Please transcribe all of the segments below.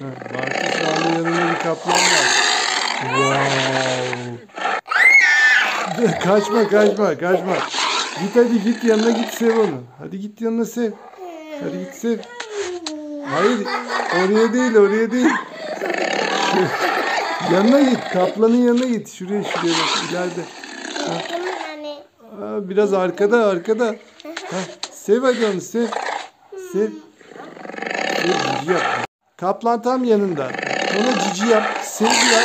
Ha, Bartu şu anda yanında bir kaplan var. Wow. Kaçma kaçma kaçma. Git hadi git yanına git sev onu. Hadi git yanına sev. Hadi git sev. Hayır oraya değil oraya değil. Yanına git kaplanın yanına git. Şuraya şuraya bak ileride. Yani. Aa, biraz arkada arkada. Ha, sev hadi onu sev. Sev. Sev yap. Kaplan tam yanında. Ona cici yap. Sevgi yap.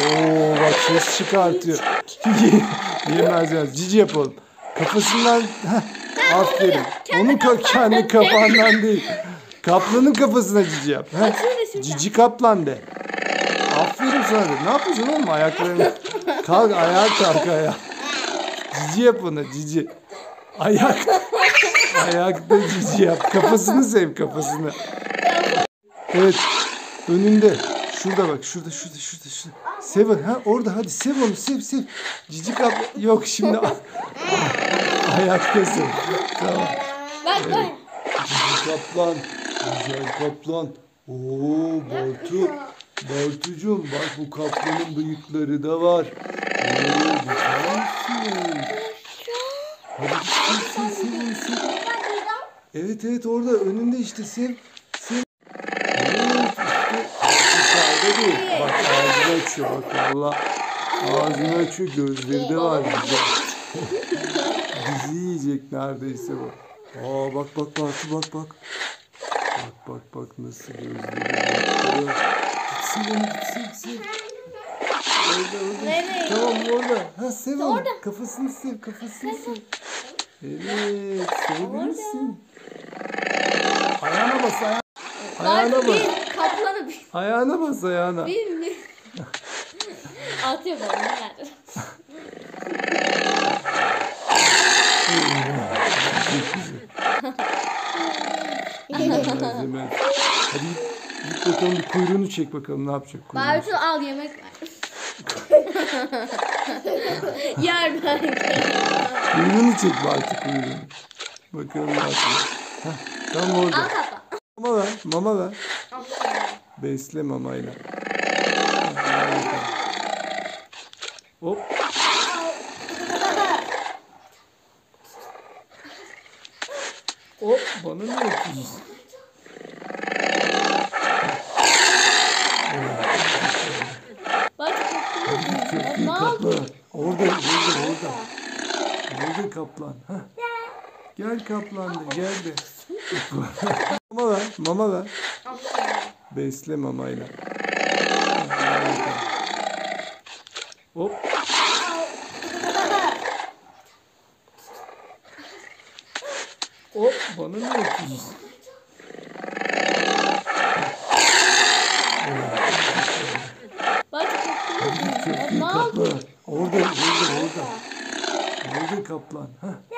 Oo bak ses çıkartıyor. Yemez yemez. Cici yapalım. Kafasından Heh, aferin. Onun kendi kafandan değil. Kaplanın kafasına cici yap. Heh. Cici kaplan de. Aferin sana de. Ne yapıyorsun oğlum ayaklarını? Kalk ayağa kalk ayağa. Cici yap ona cici. Ayak. Ayakta cici yap. Kafasını sev kafasını. Evet. Önünde. Şurada bak. Şurada şurada şurada şurada. Sev onu. Ha orada hadi sev onu sev sev. Cici kap. Yok şimdi. Ayakta sev. Tamam. Bak bak. Cici kaplan. Güzel kaplan. Oo Bartu. Bartucuğum bak bu kaplanın bıyıkları da var. Oo güzelsin. Hadi sev onu sev. Evet evet orada önünde işte sev. Sev. Evet işte. Değil. Bak ağzını açıyor bak valla. Ağzını açıyor gözleri de var güzel. Bizi yiyecek neredeyse bu. Aa bak bak Bartu bak bak. Bak bak bak nasıl gözleri. Gitsin onu gitsin gitsin. Orada orada. Nereye? Tamam orada. Ha sev onu. Orada. Kafasını sev kafasını sev. Evet sevebilirsin. Ayağına bas ayağına. Ayağına bas. Bir. Ayağına bas ayağına. Bir. Atıyor bana. Nerede? Malzeme. Hadi git, git bakalım bir kuyruğunu çek bakalım ne yapacak kuyruğunu. Bartu al yemek ver. Yer belki. Kuyruğunu çek Bartu kuyruğunu. Bakalım ne yapacak. Heh, tam Al orada. kapa. Mama ver, mama ver. Besle mamayla. Hop. Hop bana ne yapıyorsun? Bak Çok iyi kaplan. Orada, orada, orada. Orada kaplan. Heh. Gel kaplan de, gel de. Mama ver, mama ver. Besle mamayla. Hop. Hop, bana ne yapıyorsun? Bak Çok iyi Ne oldu? kaplan. Orada, orada, orada. Orada kaplan. Heh.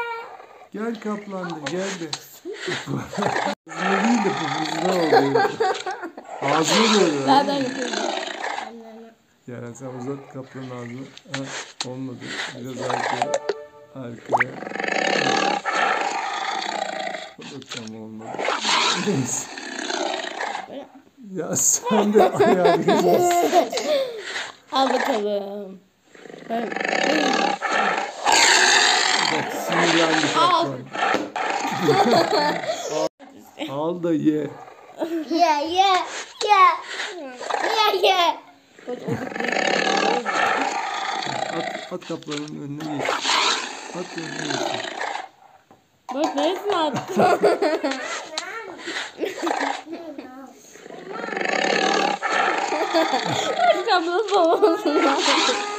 Gel kaplan de, gel de. Ağzına değil de popuzuna oluyor. Ağzına. Ben ben yapıyorum. Yani sen uzat kaplanın ağzını. Ha, olmadı. Biraz arkaya. Arkaya. O da tam olmadı. Neyse. Ya sen de ayağı biraz. Al bakalım. Ben... Bak sinirlendi Al. Al. Da ye. Yeah yeah yeah. Yeah yeah. At, at kaplanın önüne geç. At önüne geç. Bak neresine attın? Bak abla babamsın.